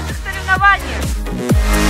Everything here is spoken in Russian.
наших соревнованиях!